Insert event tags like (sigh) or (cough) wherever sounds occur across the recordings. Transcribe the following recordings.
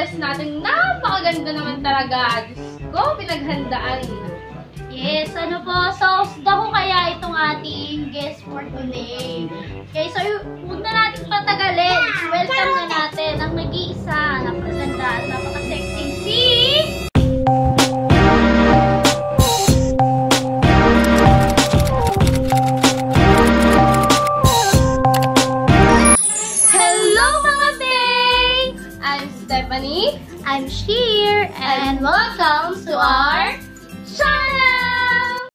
guest natin. Napakaganda naman talaga. Diyos ko, pinaghandaan. Yes, ano po, so dako kaya itong ating guest for today. Okay, so huwag na natin patagalin. Welcome na natin ang nag-iisa, napakaganda napaka-sexy si... I'm Sheer and welcome to our channel!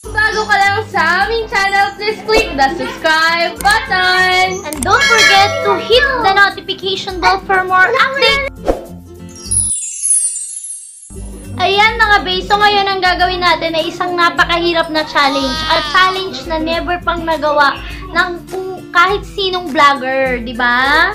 Kung bago ka lang sa aming channel, please click the subscribe button! And don't forget to hit the notification bell for more updates. Ayan mga bay, so ngayon ang gagawin natin ay isang napakahirap na challenge. A challenge na never pang nagawa ng kahit sinong vlogger, di ba?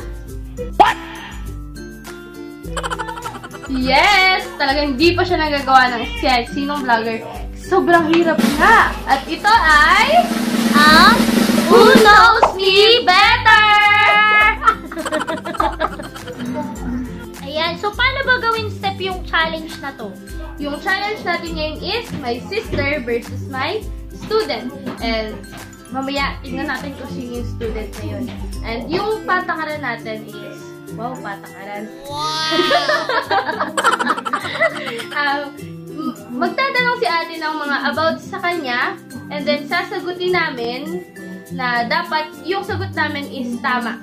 Yes! Talagang hindi pa siya nagagawa ng sketch. Sinong vlogger? Sobrang hirap nga! At ito ay... Ang Who Knows Me Better! (laughs) Ayan, so paano ba gawin step yung challenge na to? Yung challenge natin ngayon is my sister versus my student. And mamaya, tingnan natin kung sino yung student na yun. And yung patakaran natin is, wow, patakaran. (laughs) um, m- magtatanong si ate ng mga about sa kanya, and then sasagutin namin na dapat yung sagot namin is tama.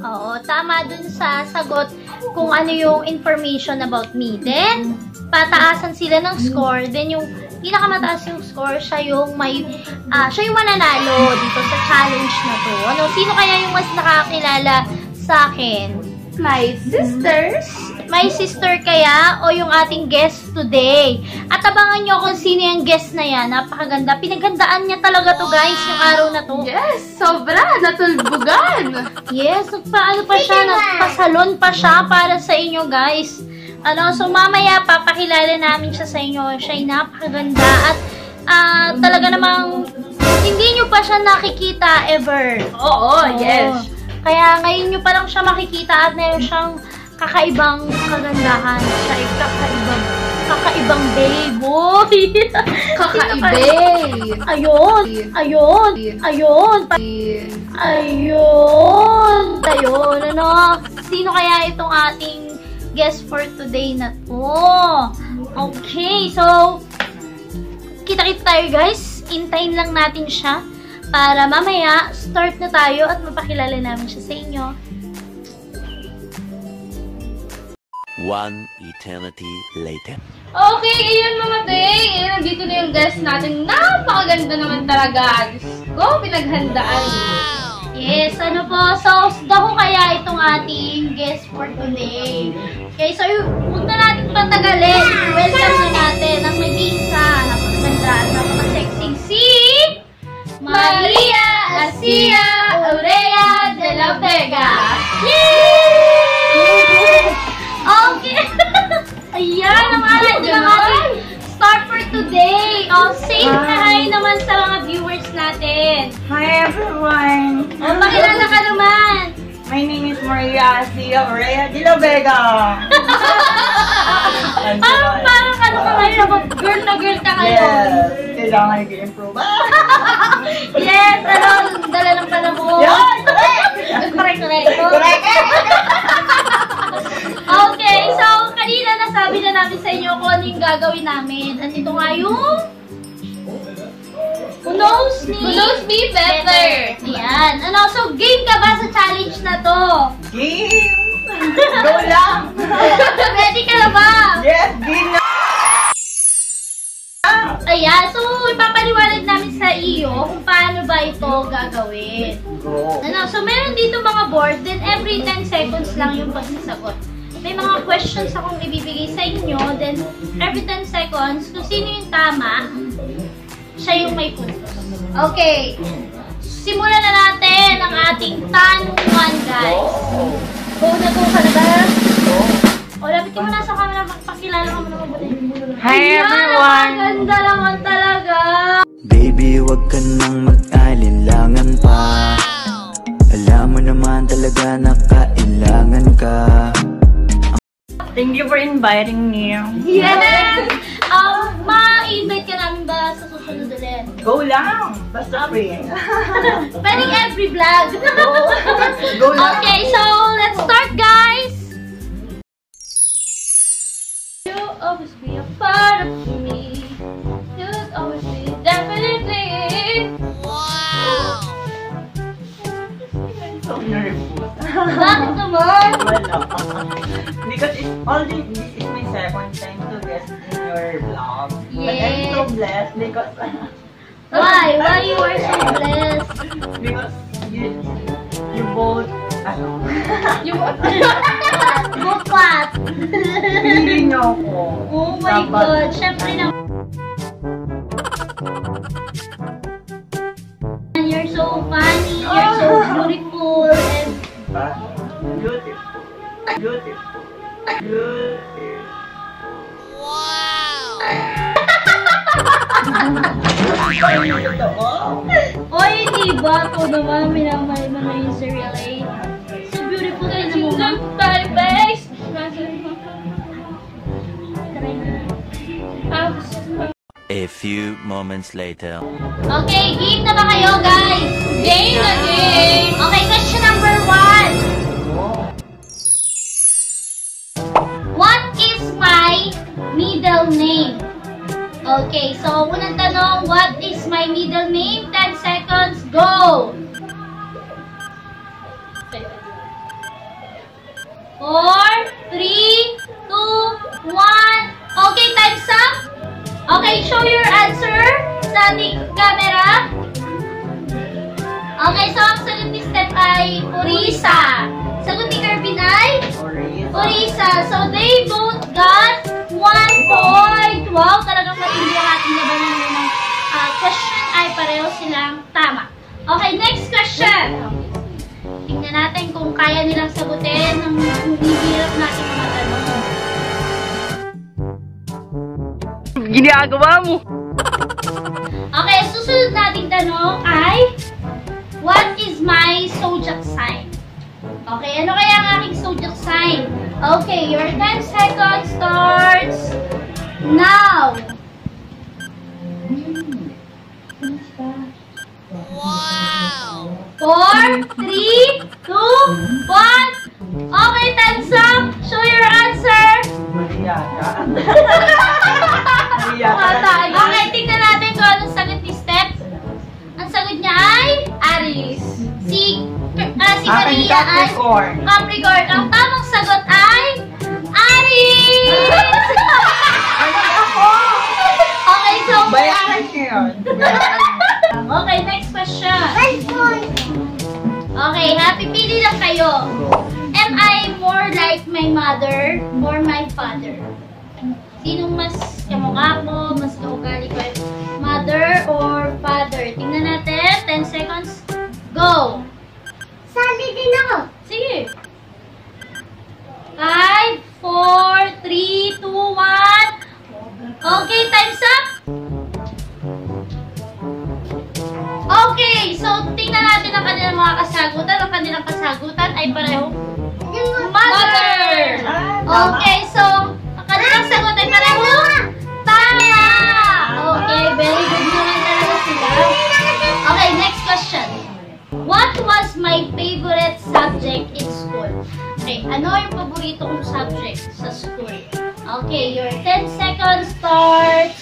Oo, tama dun sa sagot kung ano yung information about me. Then, pataasan sila ng score. Then, yung pinakamataas yung score, siya yung may, ah, siya yung mananalo dito sa challenge na to. Ano, sino kaya yung mas nakakilala sa akin? My sisters, My sister kaya o yung ating guest today. At abangan nyo kung sino yung guest na yan. Napakaganda. Pinaghandaan niya talaga to guys, yung araw na to. yes, sobra, natulbugan. Yes, nagpaano pa siya, nagpasalon pa siya para sa inyo guys. Ano, so mamaya papakilala namin siya sa inyo. Siya ay napakaganda at ah, talaga namang hindi nyo pa siya nakikita ever. Oo, yes. Kaya ngayon nyo pa lang siya makikita at meron siyang kakaibang kagandahan. Siya ay kakaibang, kakaibang babe. Boy! (laughs) Kakaibay. Ayun! Ayun! Ayun! Ayun! Ayun! Ano? Sino kaya itong ating guest for today na to? Okay, so kita-kita tayo guys. Intayin lang natin siya para mamaya start na tayo at mapakilala namin siya sa inyo. One eternity later. Okay, ayun mga day. Ayun, nandito na yung guest natin. Napakaganda naman talaga. Diyos ko, pinaghandaan. Yes, ano po. So, dako kaya itong ating guest for today. Okay, so huwag na natin patagalin. Welcome na natin ang nag-iisa, napakaganda at napaka-sexy si Maria Asia Aurea de la Vega. Yay! Okay. (laughs) Ayan, ang alam ng ating start for today. Oh, say hi naman sa mga viewers natin. Hi everyone! Oh, pakilala ka naman. My name is Maria Asia Orea de la Vega. (laughs) Parang, parang ano ka ngayon, girl na girl ka ngayon. Yes! Kailangan i-improve. Yes, ano, dala ng panahon. Yan! Correct! Correct, correct. Correct! Okay, so kanina nasabi na namin sa inyo kung ano yung gagawin namin. At ito nga yung Who knows me? Who knows me better? Ayan. Ano, so game ka ba sa challenge na to? Game! Go lang! (laughs) Ready ka na ba? Yes! Game na! Ayan, so ipapaliwanag namin sa iyo kung paano ba ito gagawin. Ano, so meron dito mga board, then every 10 seconds lang yung pagsasagot. May mga questions akong ibibigay sa inyo, then every 10 seconds, kung sino yung tama, siya yung may puntos. Okay, simulan na natin ang ating tanungan, guys. Go na go ka na ba? O, lapit ka muna sa camera, magpakilala ka muna mabuti. Hi everyone! ang Ganda naman talaga! Baby, wag ka nang mag-alinlangan pa Alam mo naman talaga na kailangan ka Thank you for inviting me. Yes! Um, ma-invite ka namin ba sa susunod ulit? Go lang! Basta free. (laughs) Pwedeng every vlog. (laughs) Go lang! okay, so let's start guys! You'll always be a part of me. You'll always be definitely. Nervous. Bakit naman? Wala. Because it's only, this is my second time to guest in your vlog. But I'm so Yes. blessed because, Why? Why you are so blessed? because you, you both, ano, You Book what? pili niyo ako. Oh my Dapat- God! Siyempre na... You're so funny, you're so (laughs) beautiful, and Beautiful. Beautiful. Beautiful. Wow! (laughs) Oy, di ba? Ito naman, minamahal mo na yung si Real A. So beautiful ka na mo. Yung body base. A few moments later. Okay, game na ba kayo, guys? Game na game. Okay, question number one. What is my middle name? Okay, so unang tanong, what is my middle name? 10 seconds, go! Four, three, two, one. Okay, time's up. Okay, show your answer sa ating camera. Okay, so ang sagot ni Steph ay Orisa. Sagot ni Kervin ay Orisa. So they both got one point. Wow, talagang matindi ang ating labanan ng uh, question ay pareho silang tama. Okay, next question. Kaya nilang sagutin ng hirap natin mga tanong. Ginagawa mo! Okay, susunod nating tanong ay What is my zodiac sign? Okay, ano kaya ang aking zodiac sign? Okay, your 10 seconds starts now. Wow! Four, three, one. Okay, time's up. Show your answer. Mahiya ka. (laughs) Mahiya ka. Okay, tingnan natin kung anong sagot ni Steph. Ang sagot niya ay Aries. Si, ah, si Maria ay Capricorn. Capricorn. Ang tamang sagot ay Aries! Ano ako? okay, so... Bayaran niyo yun. (laughs) Okay, next question. Okay, happy pili lang kayo. Am I more like my mother or my father? Sinong mas kamukha ko, mas kaugali ko? Mother or father? Tingnan natin. 10 seconds. Go! Sali din ako. Sige. 5, 4, 3, 2, 1. Okay, time's up. Okay, so tingnan natin ang kanilang mga kasagutan. Ang kanilang kasagutan ay pareho mother. Okay, so ang kanilang sagot ay pareho tama. Okay, very good naman talaga sila. Okay, next question. What was my favorite subject in school? Okay, ano yung paborito kong subject sa school? Okay, your 10 seconds starts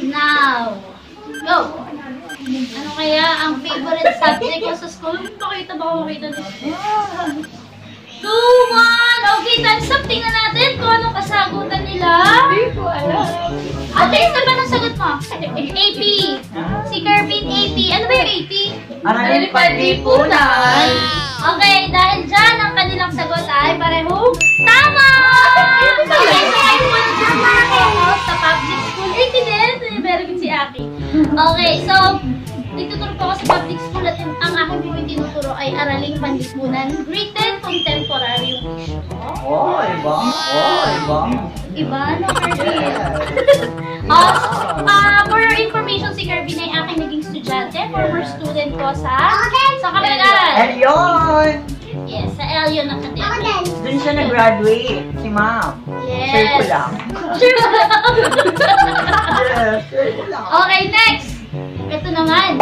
now. Go! Ano kaya ang favorite subject ko sa school? Pakita ba ako makita nito? Two, one! Okay, time's up. Tingnan natin kung anong kasagutan nila. Hindi ko alam. Ate, isa ba ng sagot mo? AP. Si Kervin AP. Ano ba yung AP? Aralin panlipunan. Okay, dahil dyan, ang kanilang sagot ay parehong tama! Okay, so kayo po nagtuturo ako sa public school. Din. Very good si Aki. Okay, so, nagtuturo po ako sa public school at yung- ang aking po yung tinuturo ay araling panlipunan, written contemporary yung issue. Oh, iba. Oh, iba. Iba, no, Kervin? Uh, uh, for your information, si Kervin ay aking naging estudyante, former student ko sa sa Kamalagan. And yun! Medallion academic. Doon siya nag-graduate, si ma'am. Ko Yes. lang. (laughs) Sure. Yes, share ko lang. okay, next. Ito naman.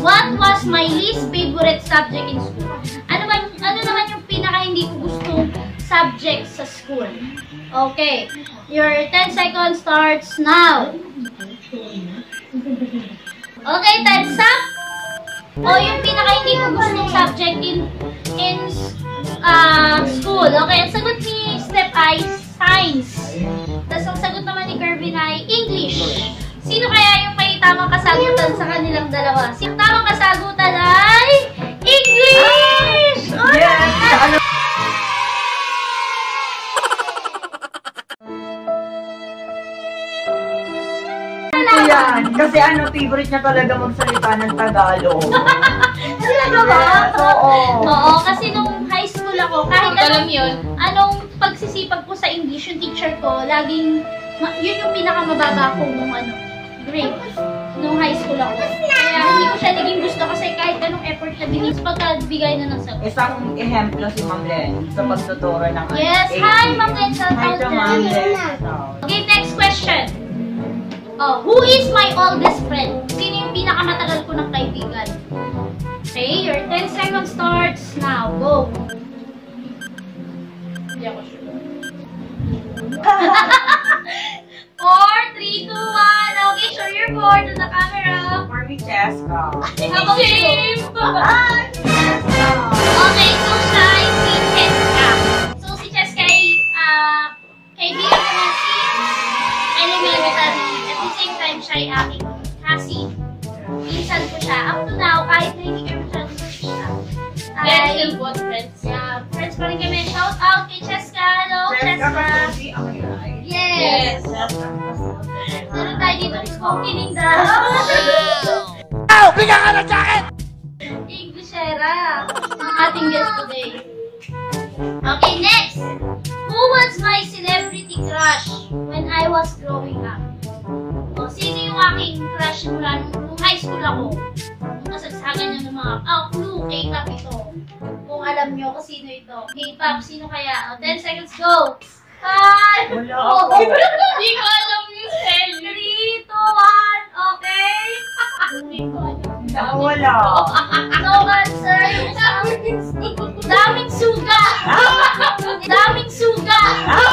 What was my least favorite subject in school? Ano man ano naman yung pinaka hindi ko gustong subject sa school? Okay. Your 10 seconds starts now. Okay, time's up. O yung pinaka hindi ko gustong subject in in uh, school. Okay, ang sagot ni Step ay science. Tapos ang sagot naman ni Kirby ay English. Sino kaya yung may tamang kasagutan sa kanilang dalawa? Si tamang kasagutan ay English! Oh, Yes! Ito yan. Kasi ano, favorite niya talaga magsalita ng Tagalog. (laughs) Talaga ba? Yes, oo. Oo, kasi nung ako, kahit Alam anong, yun. anong pagsisipag ko sa English, yung teacher ko, laging, yun yung pinakamababa ko nung ano, grade. Nung high school ako. Kaya hindi ko siya naging gusto kasi kahit anong effort na binis, pagkabigay na ng sagot. Isang ehemplo si Ma'am Len sa pagtuturo ng ano, Yes, hi, Ma'am Len, shout Hi out to. Ma'am Len. Okay, next question. Oh, who is my oldest friend? Sino yung pinakamatagal ko ng kaibigan? Okay, your 10 seconds starts now. Go. Hindi ako sure. Four, three, two, one. Okay, show your board to the camera. For me, Cheska. About you? Ah, Cheska. Okay, so siya Bigyan ka na sa akin! Englishera. Ang ating guest today. Okay, next. Who was my celebrity crush when I was growing up? O, sino yung aking crush mula nung, high school ako? Nung kasagsagan niyo ng mga, oh, clue, K-pop ito. Kung alam niyo kung sino ito. K-pop, sino kaya? O, 10 seconds, go! Hi! Wala Oh, ako. Hindi ko alam yung spell. 3, 2, 1, okay? Wala. No answer. Daming suga. Daming suga. Daming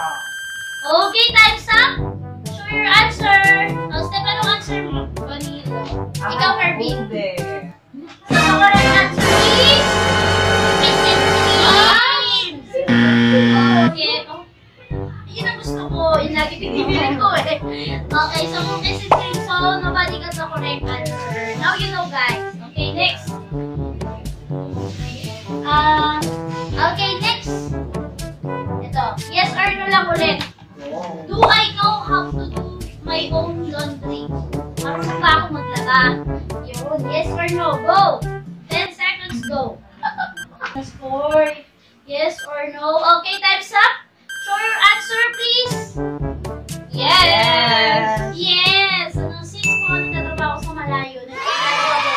Okay, time's up! Show your answer! Oh, Steph, anong answer mo? Vanilla. Ikaw, Herbie. Ube. So, the correct answer is... Okay. Oh, yun ang gusto ko. Yun lagi pinipilit ko eh. Okay, so kung kisses cream, so nobody got the correct answer. Ulit. Do I know how to do my own laundry? Marunong ba ako maglaba? Yun. Yes or no? Go! 10 seconds, go. Score. Yes or no? Okay, time's up. Show your answer, please. Yes! Yes. Yes! Ano, since po nagtatrabaho sa malayo, nagtatrabaho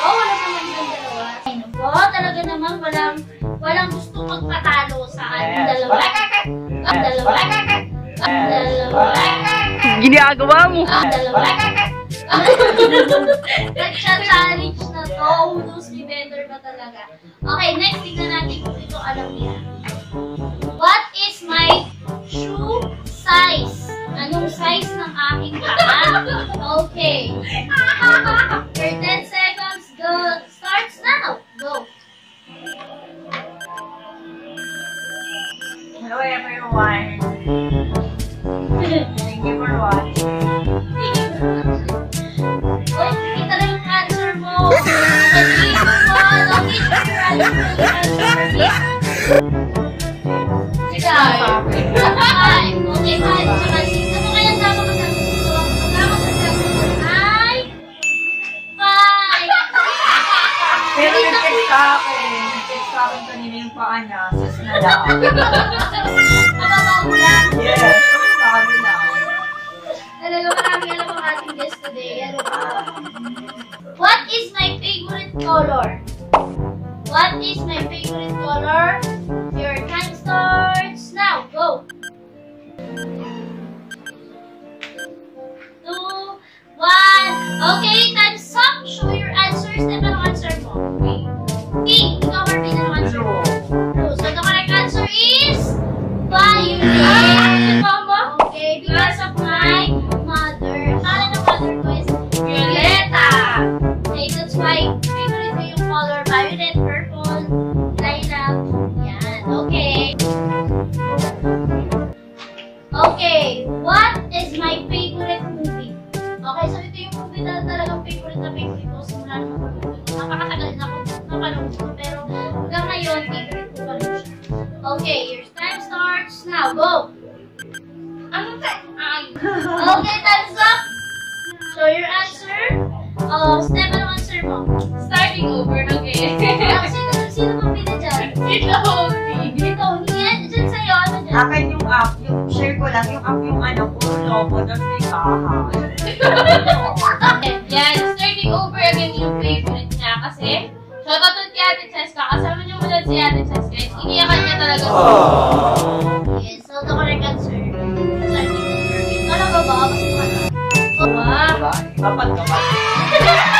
ako wala naman yung dalawa. Ay, nako, talaga naman walang walang gusto magpatalo sa ating dalawa. Ginagawa mo. Nag-challenge na to. Knows me better ba talaga? Okay, next tingnan natin kung ito alam niya. What is my shoe size? Anong size ng aking paa? Okay. Your yung paa niya. Sus na lang. Yes. Sabi na. Talaga marami alam ang ating guest today. Ano? What is my favorite color? What is my favorite color? Your time starts now. Go. Two, one. Okay, time's up. Show your answers. Ano Go! Ano ka? Ay. Okay, time's up. Show your answer. Oh, step ano answer mo? Starting over, okay. Ah, sino, sino mabili dyan? (laughs) Ito, Tony. Ito, yan. Dyan sa'yo. Ano dyan? Akin yung app, yung share ko lang, yung app yung ano, puro logo, tapos may kaha. Yan, starting over again yung favorite niya kasi shoutout kay Ate Cheska. Kasama niyo muna si Ate Cheska. Iniyakan niya talaga. Yes, so the correct answer. Starting over. Talaga ba? Mas mata. Oh, wow. Diba? Dapat kapag. (laughs) Okay,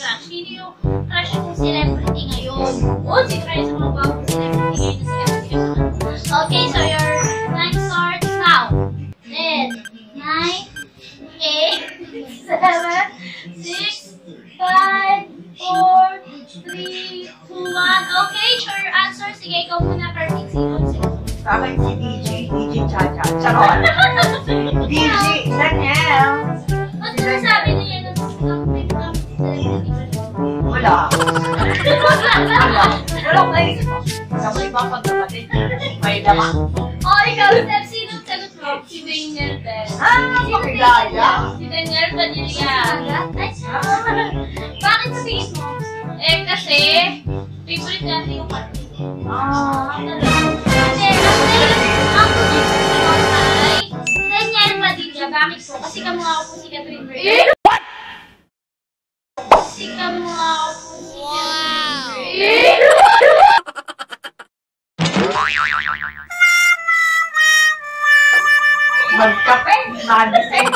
celebrity crush? Sino yung Bakit po? Kasi kamukha ko po si Catherine Bernardo. What? Kasi kamukha ko po si Catherine. Magkape. Magising.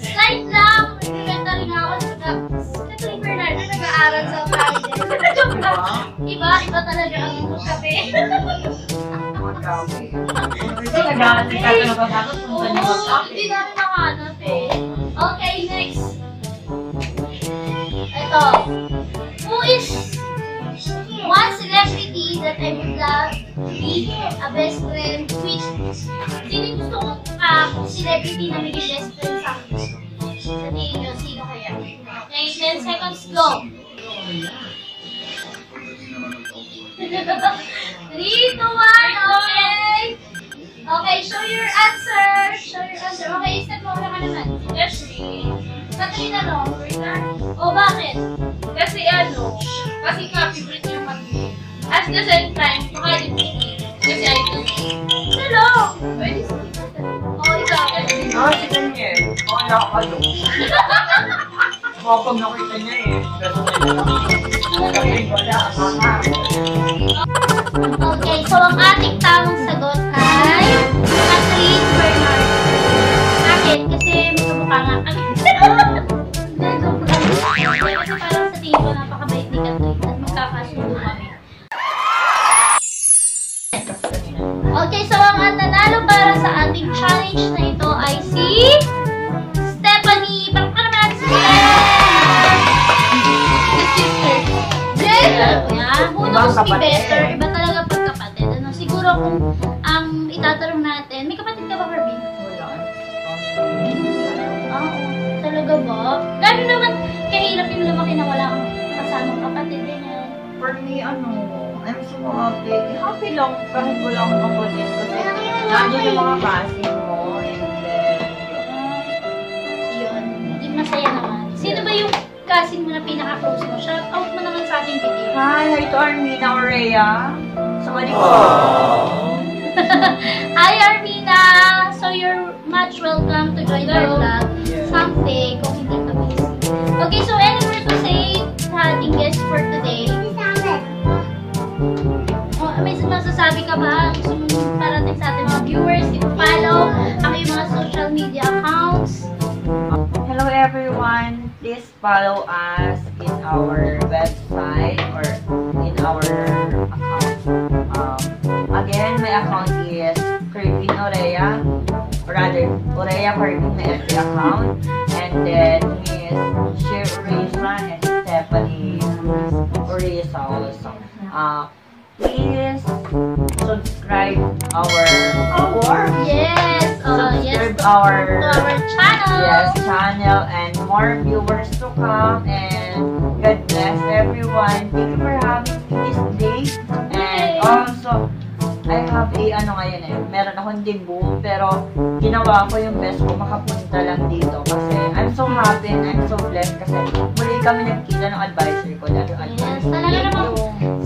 Slight lang. Nga ako. Nag- Catherine Bernardo nag-aaral sa. Joke lang. Iba, iba talaga ang kape. Magkape. Nag-aaral ka talaga ako kung saan yung magkape. hindi namin makahanap eh. Okay, next. Ito. Who is one celebrity that I would love to be a best friend with? Sino gusto kong uh, celebrity na maging best friend sa akin? Sa tingin nyo, sino kaya? Okay, 10 seconds, go. (laughs) Three, two, one, okay. Okay, show your answer. Show your answer. Okay, step mo na ano ka naman. That's right. Patuloy na no, O bakit? Kasi ano, kasi ka, favorite yung mag At the same time, baka din Kasi I do. Hello! Pwede sa Oo, ikaw. Ah, si Daniel. Oo, nakakalo. Kapag nakita niya eh. Pero Okay, so ang ating tamang sagot ay Catherine Bernard. Akin, kasi magkamukha nga. Kasi parang sa tingin ko napakabait ni Catherine at magkakasundo kami. (laughs) Okay, so ang nanalo para sa ating challenge na ito ay si Stephanie. Parang ka naman natin si sister. Yes! Yeah, who knows me better? Iba talaga pag kapatid. Ano, siguro kung ba? Gano'n naman kahirap yung lumaki na wala kang kasamang kapatid din yan. For me, ano, I'm so happy. Happy lang kahit wala akong kapatid. Kasi nandiyan yung mga cousin mo. And then, Yun. Yun, masaya naman. Sino ba yung cousin mo na pinaka-close mo? Shout out mo naman sa ating video. Hi, hi to Armina Orea. Somebody ko. (laughs) Hi, Armina! So, you're much welcome to join our vlog someday kung. Okay, so any word to say sa ating guest for today? Oh, may masasabi ka ba? Gusto mo parating sa ating mga viewers, i-follow ang iyong mga social media accounts? Hello everyone. Please follow us in our website or in our account. Um, again, my account is Kirvin Orea. Or rather, Orea Kirvin my FB account. And then Shir Orisa and Stephanie also. Uh, please subscribe our our Yes! Uh, yes! subscribe our To our channel! Yes, channel and more viewers to come and God bless everyone. Thank you for having me this day. And also, I have a ano ngayon eh, meron akong debut pero ginawa ko yung best ko makapunta lang dito kasi I'm so happy and I'm so blessed kasi muli kami nagkita ng advisor ko. Dahil Yes, talaga namang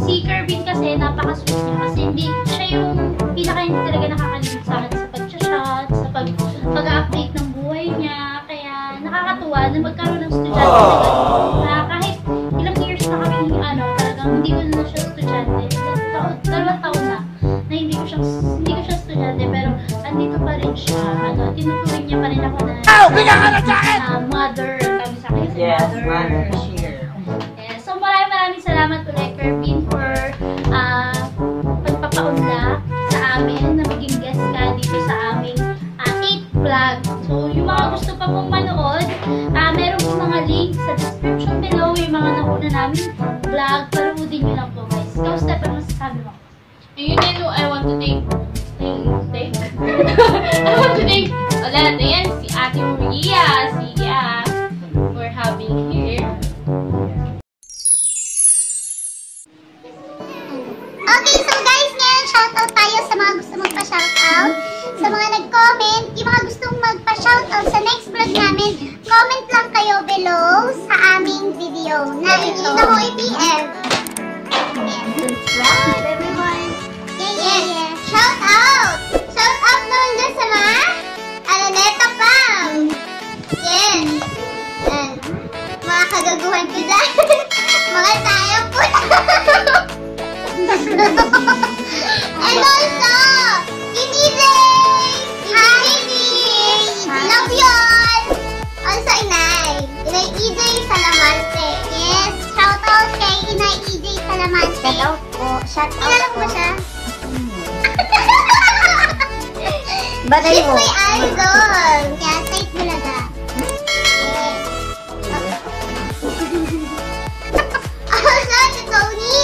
si Kerbin kasi napaka-sweet niya kasi hindi siya yung pinaka hindi talaga nakakalimit sa akin sa pag-chat, sa pag, pag-update ng buhay niya. Kaya nakakatuwa na magkaroon ng estudyante na Tinuturing niya pa rin ako na Ow! Bigyan ka ng jacket! na mother. Sabi sa akin Yes, mother. mother share. Yes. So maraming maraming salamat ulit, Kervin, for ah pagpapaunlak sa amin na maging guest ka dito sa aming ah, 8 vlog. So yung mga gusto pa pong manood, ah meron mga link sa description below yung mga nauna namin vlog. Ate Shout out Kilala mo ba siya? (laughs) She's mo. my idol. Kaya, type mo lang ha. Also, si Tony.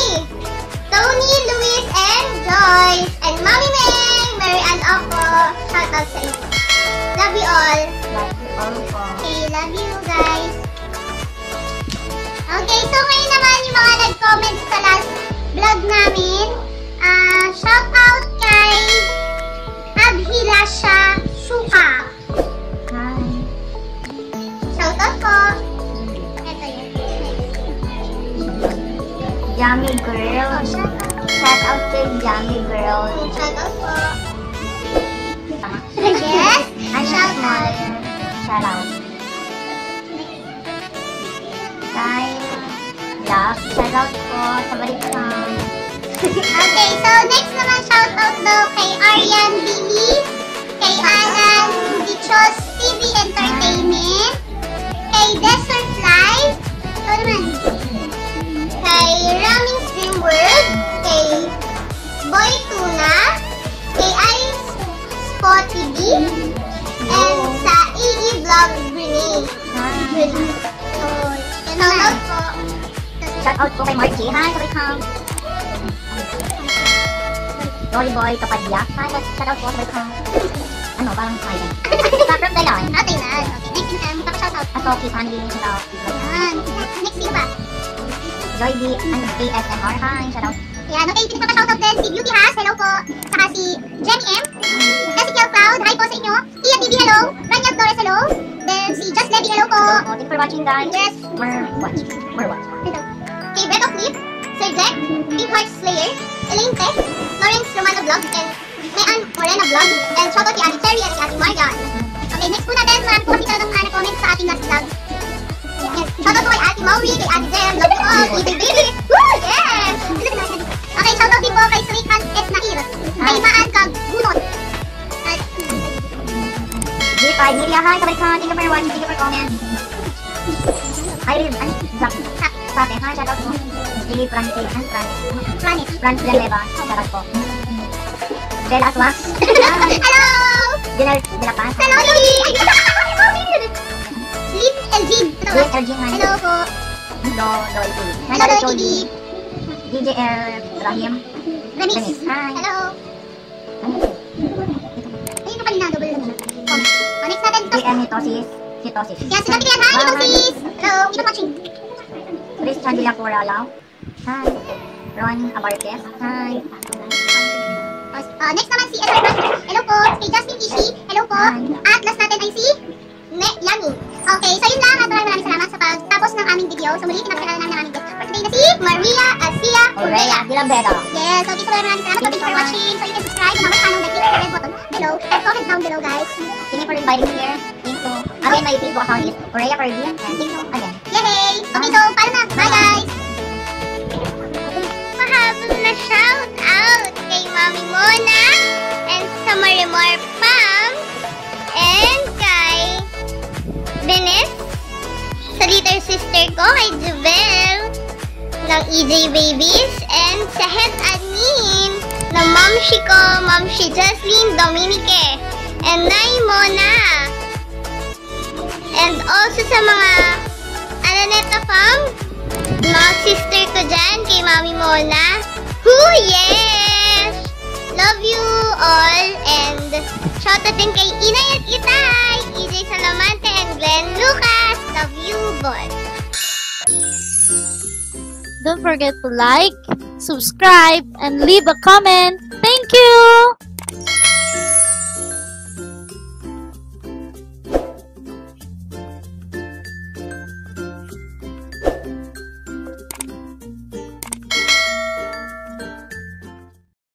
Tony, Luis, and Joyce. And Mommy Meng, Mary Ann Opo. Shout out sa inyo. Love you all. Okay, love you guys. Okay, so ngayon naman yung mga nag-comment sa last vlog namin. Ah, shout out kay Abhilasha Suka. Hi. Shout out po. Ito yun. Yummy Girl. Oh, shout out. Shout out kay Yummy Girl. Shout out po. Yes. Ano Shout out. shout out. Love. Shout out po sa Balikang. (laughs) Okay, so next naman shout out daw kay Arian Billy, kay Alan Dichos TV Entertainment, kay Desert Fly, ito naman, kay Raming Stream World, kay Boy Tuna, kay Ice Spot TV, and sa EE Vlog Grenade. Grenade. So, shout out po. Shout out po kay Margie. Hi, Balikang. Dolly Boy Kapadya. Hi, shout out po sa Balikang. Ano, parang kaya. Sakrap Dalan. Okay na. Okay, next um, shout out. Asoki Family. Shout out. Yan. Next sino ba? Joy B. Ano, ASMR. Hi, shout out. Yan, okay, pinagpapashoutout din si Beauty Has, hello po. Saka si Jenny M. Ezekiel Cloud, hi po sa inyo. Tia TV, hello. Rania Flores, hello. Then si Just Lady, hello po. Oh, thanks for watching, guys. Yes. We're watching. We're watching. Jack, Big Heart Slayer, Elaine Tech, Lawrence Romano Vlog, and Mayan Morena Vlog, and shoutout kay Ate Terry at Ate Marian. Okay, next po natin, marami po kasi talagang mga na-comment sa ating last vlog. Yes. Shoutout po kay Ate Mauri, kay Ate Jem, love you all, baby baby. Woo! Yes! Okay, shoutout din po kay Surikan S. Nahir, kay Maan Kag Bunot. At, G5 Media. Hi, sa Balikang. Thank you for watching. Thank you for comment. Hi, Riv. Ano? Zap. Zap. Sabi. Hi, shout out po. Lily Francis. Ano? Francis. Planet. Francis Villanueva. Shout out po. Bella Aswas. Hello! Dinner de la Paz. Hello, Lily! Sleep ba? Liz Ergin. Hi. Hello po. Do, Doy TV. Hi, Hello, Lily. TV. DJ R. Rahim. Remix. Hi. Hello. Ayun na kanina, double. Oh, next natin ito. JM Hitosis. Hitosis. Yan, sinabi yan. Hi, Little sis. Hello. Keep on watching. Chris Chandila Coralao. Hi. Ron Abarquez. Hi. Uh, next naman si Edward Francis. Hello po. Kay Justin Ishi. Hello po. At last natin ay si Ne Yami. Okay, so yun lang. At maraming maraming salamat sa pagtapos ng aming video. So muli, pinapakilala namin ang aming guest for today na si Maria Asia Orea. Dilambeda. Yes, so dito maraming maraming salamat. So thank you for watching. So you can subscribe and naman the click the red button below and comment down below guys. Thank you for inviting me here. Thank you. Again, my Facebook account is Orea Caribbean. And thank you again. Okay, so paano na? Bye guys! Mahabang na shout out kay Mami Mona and sa Marimar Pam and kay Dennis sa little sister ko kay Jubel ng EJ Babies and sa head admin ng mamshi ko, mamshi Jocelyn Dominique and Nay Mona and also sa mga Alaneta Fam, mga sister ko dyan kay Mami Mona. Who yes! Love you all and shout out din kay Inay at Itay, EJ Salamante and Glenn Lucas. Love you, boy. Don't forget to like, subscribe, and leave a comment. Thank you!